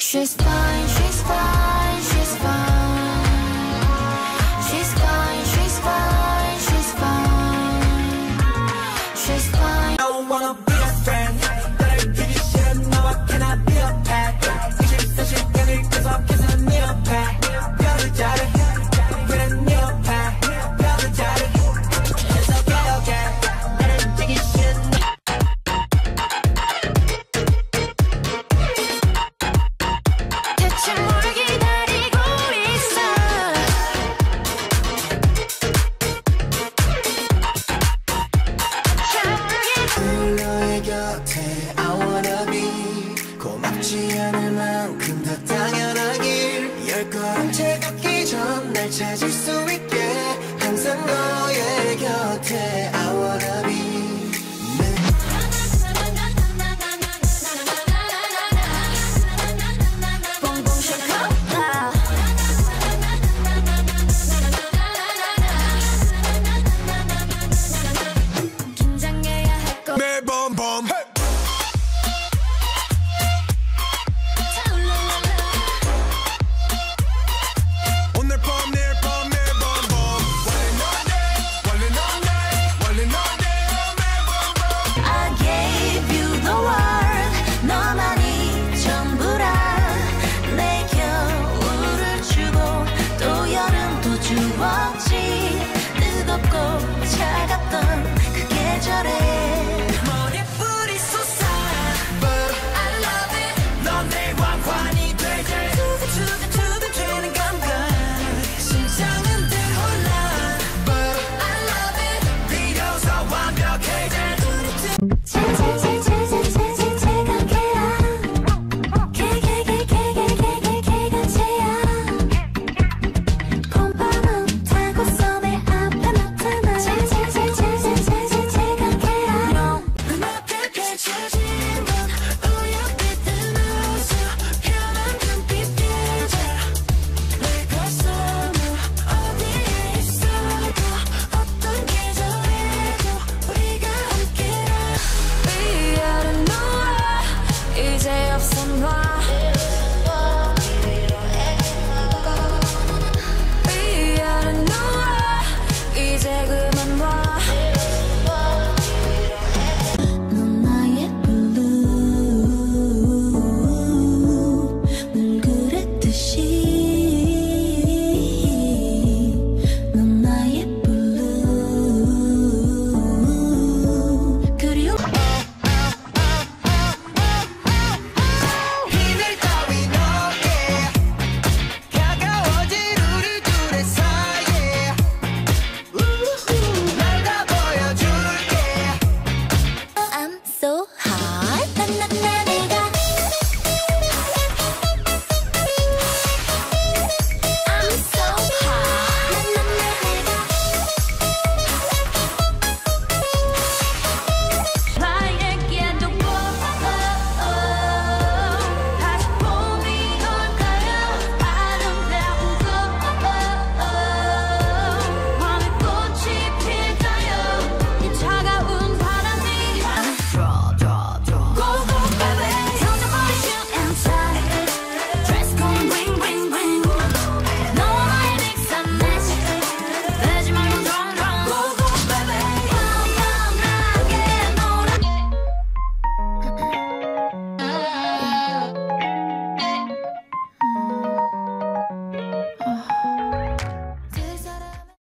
She's fine, she's fine, she's fine. 찾을 수 Thank.